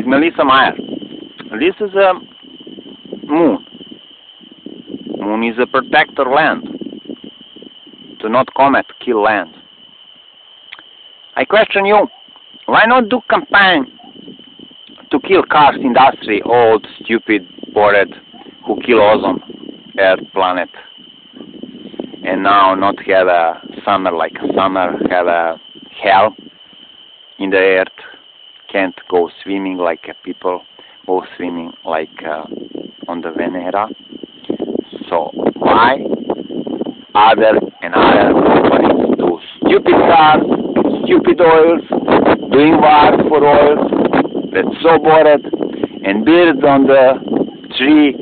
is Melissa Mayer. This is a moon. Moon is a protector land. Do not comet kill land. I question you, why not do campaign to kill cars industry, old, stupid, bored, who kill ozone, earth, planet, and now not have a summer like summer, have a hell in the earth, can't go swimming like people go swimming like uh, on the Venera. So why other and other companies do stupid cars, stupid oils, doing war for oils, that's so bored, and birds on the tree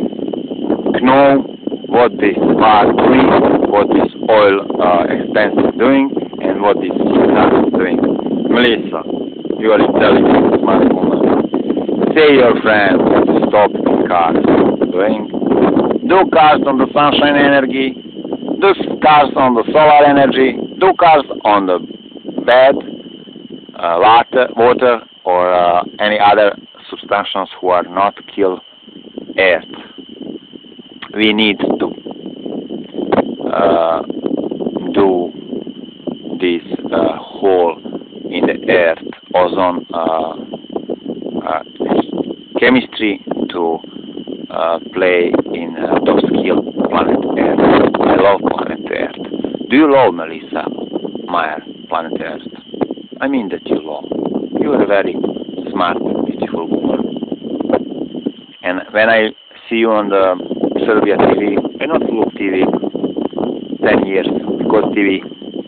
know what this car doing, what this oil uh, expense is doing, and what this is doing. Melissa, you are intelligent, smart woman. Say your friends to stop cars doing. Do cars on the sunshine energy, do cars on the solar energy, do cars on the bed, uh, water, water, or uh, any other substances who are not kill earth. We need to uh, do this uh, hole in the earth ozone uh, uh, chemistry to uh, play in uh, those skill planet Earth. I love planet Earth. Do you love Melissa Mayer, planet Earth? I mean that you love. You are a very smart, beautiful woman. And when I see you on the Serbia TV, I not look TV 10 years because TV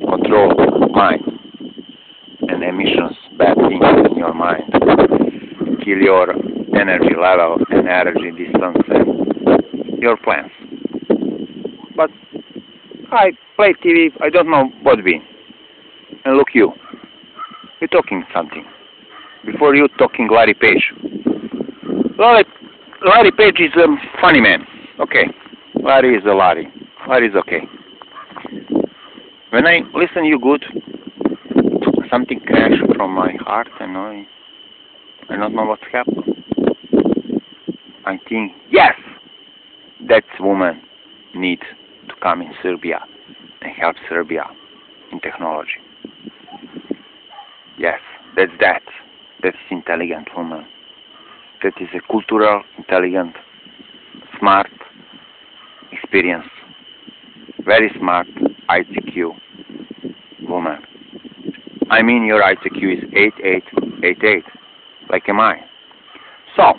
control mind and emissions, bad things in your mind, kill your energy level and energy distance and your plans. But I play TV, I don't know what we. And look you, you're talking something. Before you talking Larry Page. Larry, Larry Page is a funny man. Okay. Larry is a Larry. Larry is okay. When I listen you good, something crash from my heart and I I don't know what's happened. I think yes that woman need to come in Serbia and help Serbia in technology. Yes, that's that. That is intelligent woman. That is a cultural, intelligent, smart, experienced, very smart ICQ woman. I mean your ICQ is 8888, like am I. So,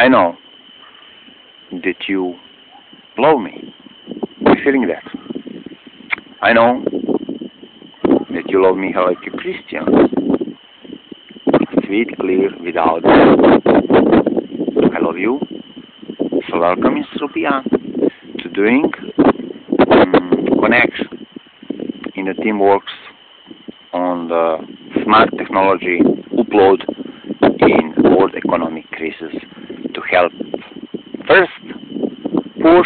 I know that you love me. I'm feeling that. I know that you love me like a Christian. Sweet, clear, without I love you. So welcome in Serbia to doing um, connection in the team works on the smart technology upload in world economic crisis to help first poor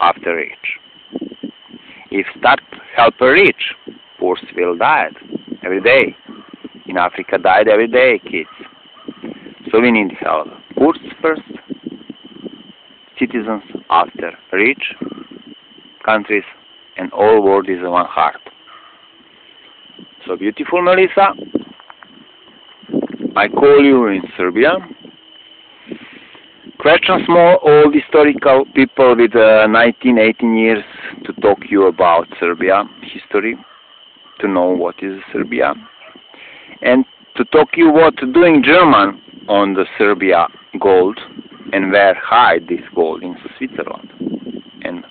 after rich. If start help a rich, poor will die every day. In Africa died every day kids. So we need help. Poor first, citizens after rich, countries and all world is one heart. So beautiful Melissa, I call you in Serbia. Question more old historical people with uh, 19, 18 years to talk you about Serbia history, to know what is Serbia, and to talk you what doing German on the Serbia gold and where hide this gold in Switzerland and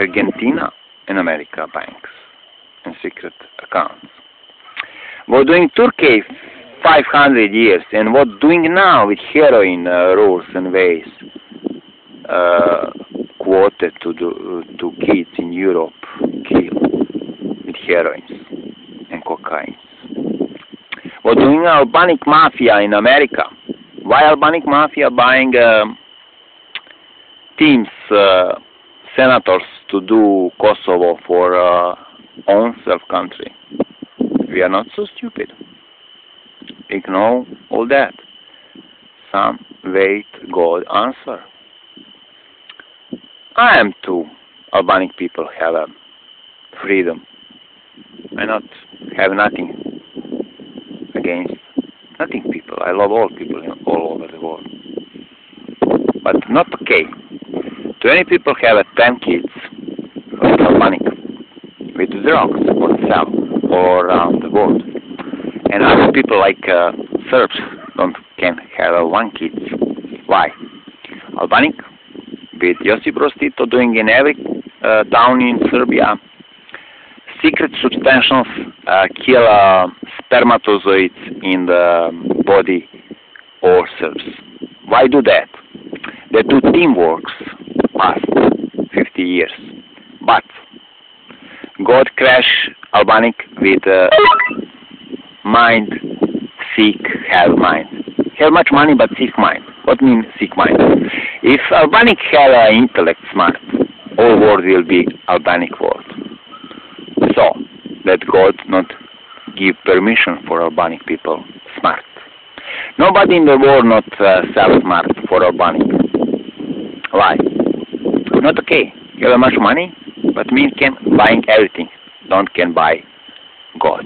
Argentina and America banks and secret accounts. What doing Turkey 500 years and what doing now with heroin uh, rules and ways uh, quoted to do, to kids in Europe kill with heroin and cocaine. What doing Albanic mafia in America? Why Albanic mafia buying um, teams, uh, senators to do Kosovo for uh, own self country? We are not so stupid. Ignore all that. some wait God answer. I am too. Albanic people have a freedom. I not have nothing against nothing people. I love all people all over the world. But not okay. Twenty people have a ten kids like Albanic with drugs or sell all around the world. And other people like uh, Serbs don't can have one kids. Why? Albanic with Josip Broz Tito doing in every uh, town in Serbia secret substances uh, kill uh, spermatozoids in the body of cells. Why do that? The two teamworks past 50 years. But God crash Albanic with uh, mind, seek, have mind. Have much money but seek mind. What means seek mind? If Albanic have uh, intellect smart, all world will be Albanic world. So, let God not give permission for Albanic people smart. Nobody in the world not uh, smart for Albanic. Why? Not okay. You have much money, but me can buying everything. Don't can buy God.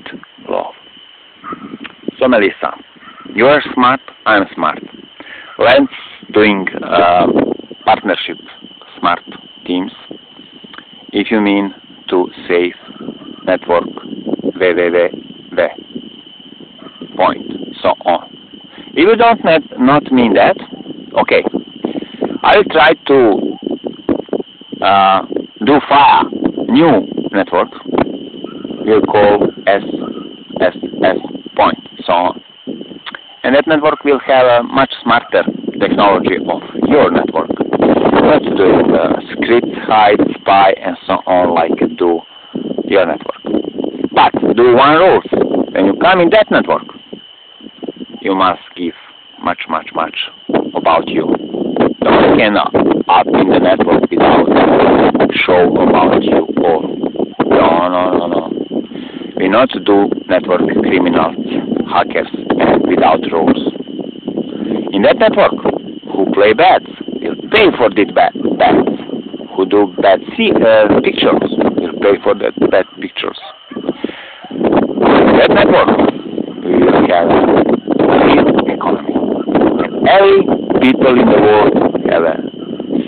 So Melissa, you are smart, I am smart. Let's doing uh, partnership, smart teams. If you mean to save network www point so on. If you don't net, not mean that, okay. I will try to uh, do fire new network. We'll call SSS point so on. And that network will have a much smarter technology of your network. Let's do uh, script, hide, spy, and so on like do your network. But do one rule. When you come in that network, you must give much, much, much about you. Don't can up in the network without show about you or no, no, no, no. We not do network criminals, hackers, without rules. In that network, who play bad will pay for bad bad. Who do bad see, uh, pictures will pay for that bad pictures. In that network, we will have free economy. Every people in the world have a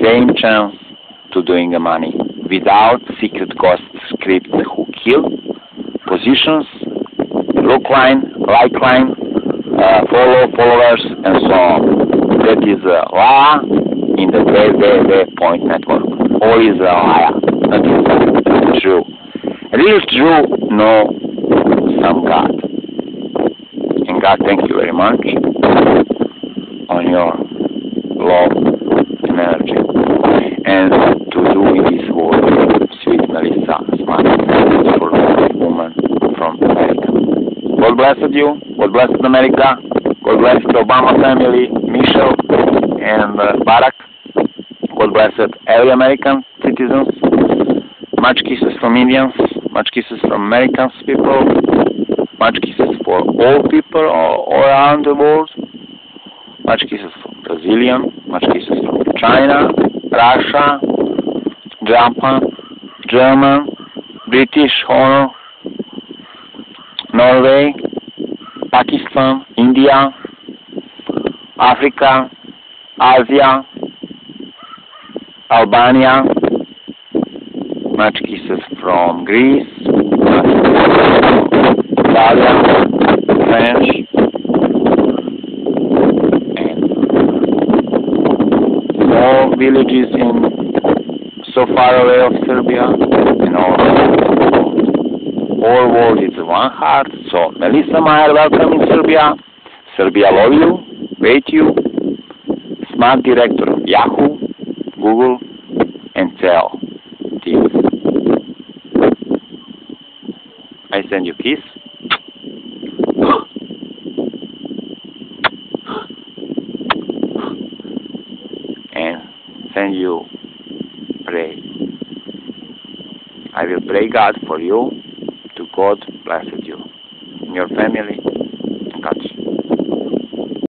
same chance to doing the money without secret cost script who kill positions, look line, like line, uh, follow followers, and so on. That is uh, law in the www point network. Or uh, is a liar, not is true. Real true know some God. And God, thank you very much on your love and energy. And to do in this world, sweet Melissa, smart, beautiful woman from America. God bless you. God bless America. God bless the Obama family, Michelle and uh, Barack. God bless every American citizens. Much kisses from Indians. Much kisses from Americans people. Much kisses for all people all, all around the world. Much kisses from Brazilian. Much kisses from China, Russia, Japan, German, British, Honor, Norway, Pakistan, India, Africa, Asia, Albania, much kisses from Greece, Italian, French, and all villages in so far away of Serbia and all all world is one heart. So Melissa Mayer, welcome in Serbia. Serbia love you, wait you. Smart director of Yahoo, Google, and Tell teams. I send you kiss. And send you pray. I will pray God for you God blesses you, your family,